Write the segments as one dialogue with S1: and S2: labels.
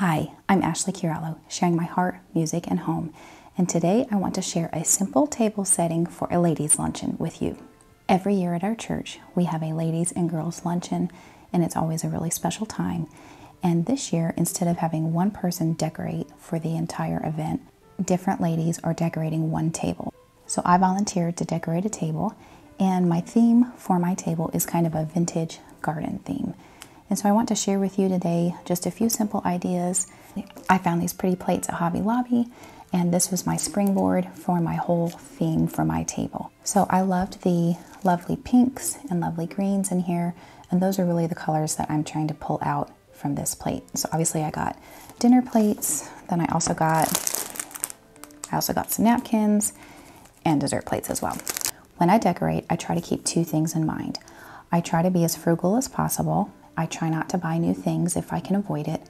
S1: Hi, I'm Ashley Qurollo, sharing my heart, music, and home. And today I want to share a simple table setting for a ladies' luncheon with you. Every year at our church, we have a ladies and girls luncheon, and it's always a really special time. And this year, instead of having one person decorate for the entire event, different ladies are decorating one table. So I volunteered to decorate a table, and my theme for my table is kind of a vintage garden theme. And so I want to share with you today just a few simple ideas. I found these pretty plates at Hobby Lobby, and this was my springboard for my whole theme for my table. So I loved the lovely pinks and lovely greens in here, and those are really the colors that I'm trying to pull out from this plate. So obviously I got dinner plates, then I also got I also got some napkins and dessert plates as well. When I decorate, I try to keep two things in mind. I try to be as frugal as possible I try not to buy new things if I can avoid it.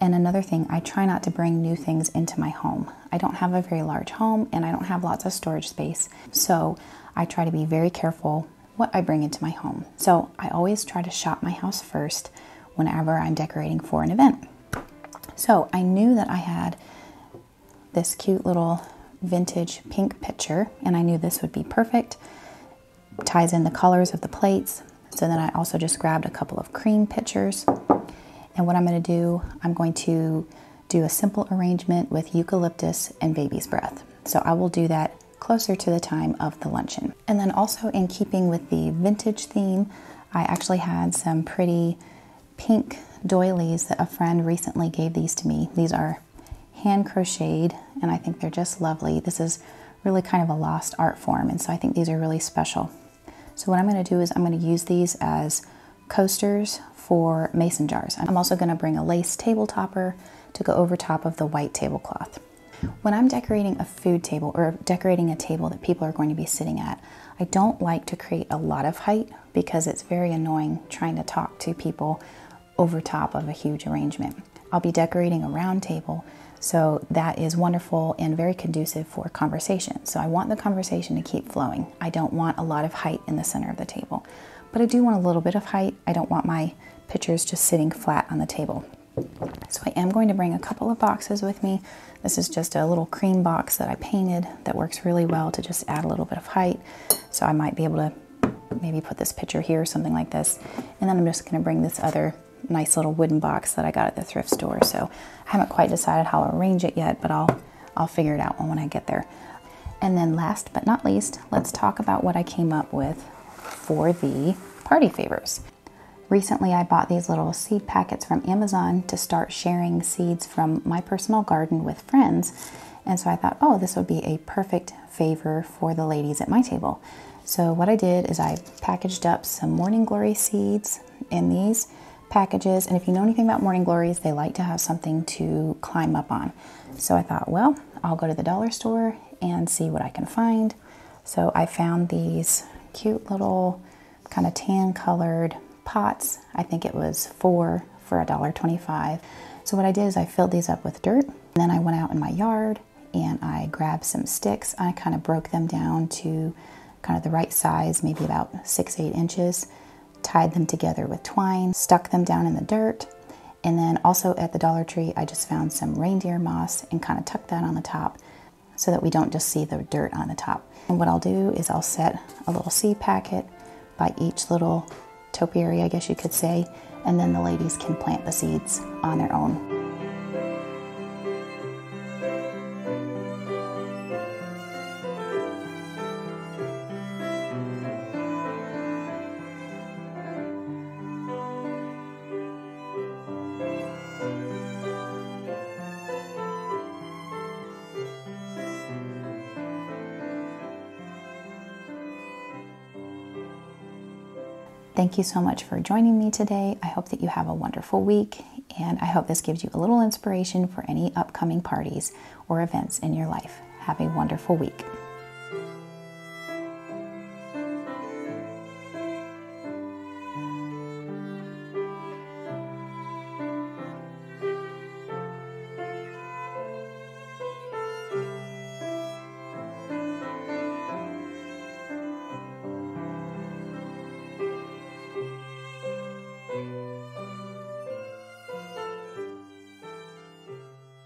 S1: And another thing, I try not to bring new things into my home. I don't have a very large home and I don't have lots of storage space. So I try to be very careful what I bring into my home. So I always try to shop my house first whenever I'm decorating for an event. So I knew that I had this cute little vintage pink picture and I knew this would be perfect. Ties in the colors of the plates, so then I also just grabbed a couple of cream pitchers. And what I'm going to do, I'm going to do a simple arrangement with eucalyptus and baby's breath. So I will do that closer to the time of the luncheon. And then also in keeping with the vintage theme, I actually had some pretty pink doilies that a friend recently gave these to me. These are hand crocheted and I think they're just lovely. This is really kind of a lost art form and so I think these are really special. So what I'm going to do is I'm going to use these as coasters for mason jars. I'm also going to bring a lace table topper to go over top of the white tablecloth. When I'm decorating a food table or decorating a table that people are going to be sitting at, I don't like to create a lot of height because it's very annoying trying to talk to people over top of a huge arrangement. I'll be decorating a round table, so that is wonderful and very conducive for conversation. So I want the conversation to keep flowing. I don't want a lot of height in the center of the table, but I do want a little bit of height. I don't want my pictures just sitting flat on the table. So I am going to bring a couple of boxes with me. This is just a little cream box that I painted that works really well to just add a little bit of height. So I might be able to maybe put this picture here, or something like this. And then I'm just gonna bring this other nice little wooden box that I got at the thrift store. So I haven't quite decided how to arrange it yet, but I'll, I'll figure it out when I get there. And then last but not least, let's talk about what I came up with for the party favors. Recently, I bought these little seed packets from Amazon to start sharing seeds from my personal garden with friends. And so I thought, oh, this would be a perfect favor for the ladies at my table. So what I did is I packaged up some morning glory seeds in these packages. And if you know anything about morning glories, they like to have something to climb up on. So I thought, well, I'll go to the dollar store and see what I can find. So I found these cute little kind of tan colored pots. I think it was four for $1.25. So what I did is I filled these up with dirt. And then I went out in my yard and I grabbed some sticks. I kind of broke them down to kind of the right size, maybe about six, eight inches tied them together with twine, stuck them down in the dirt, and then also at the Dollar Tree, I just found some reindeer moss and kind of tucked that on the top so that we don't just see the dirt on the top. And what I'll do is I'll set a little seed packet by each little topiary, I guess you could say, and then the ladies can plant the seeds on their own. Thank you so much for joining me today. I hope that you have a wonderful week, and I hope this gives you a little inspiration for any upcoming parties or events in your life. Have a wonderful week.